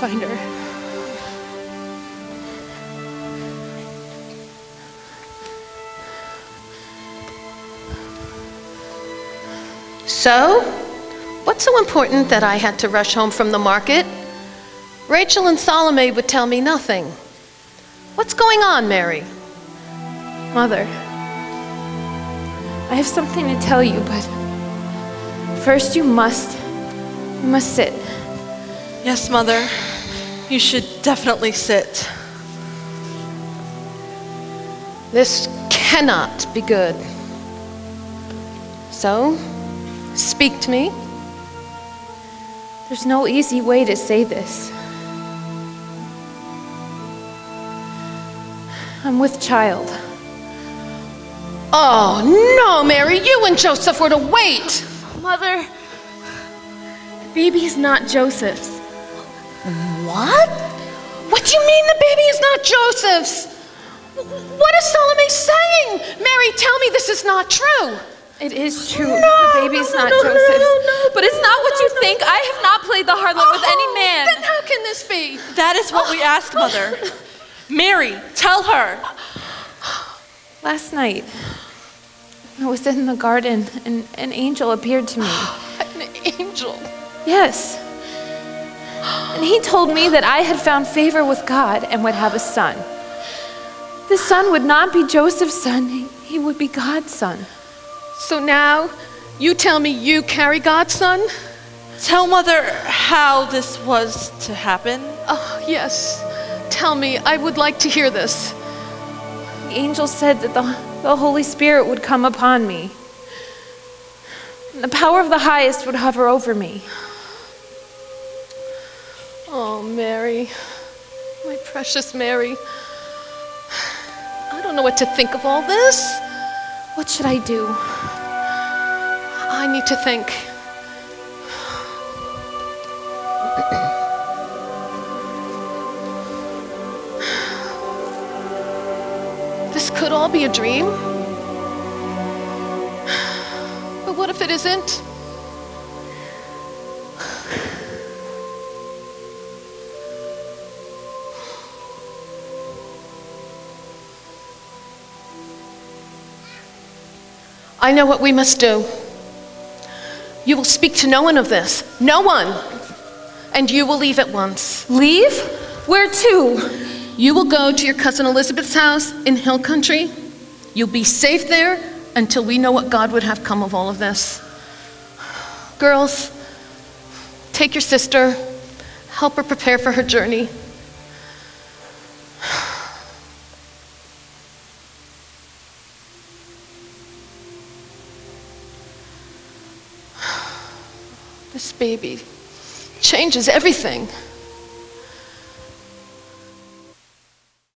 find her. So, what's so important that I had to rush home from the market? Rachel and Salome would tell me nothing. What's going on, Mary? Mother, I have something to tell you, but first you must, you must sit. Yes, Mother. You should definitely sit. This cannot be good. So, speak to me. There's no easy way to say this. I'm with child. Oh, no, Mary, you and Joseph were to wait. Mother, the baby's not Joseph's. What? What do you mean the baby is not Joseph's? What is Salome saying? Mary, tell me this is not true. It is true. No, the baby's no, not no, no, Joseph's. no, no, but it's not what no, you no. think. I have not played the harlot with any Oh, man. Then how can this be? That is what we oh. asked, Mother. Mary, tell her. Last night, I was in the garden and an angel appeared to me. An angel. Yes. And he told me that I had found favor with God and would have a son. The son would not be Joseph's son, he- he would be God's son. So now you tell me you carry God's son? Tell Mother how this was to happen. Oh, yes. Tell me. I would like to hear this. The angel said that the, the Holy Spirit would come upon me. And the power of the highest would hover over me. Oh, Mary. My precious Mary. I don't know what to think of all this. What should I do? I need to think. This could all be a dream. But what if it isn't? I know what we must do. You will speak to no one of this. No one. And you will leave at once. Leave? Where to? You will go to your cousin Elizabeth's house in Hill Country. You'll be safe there until we know what God would have come of all of this. Girls, take your sister, help her prepare for her journey. This baby changes everything.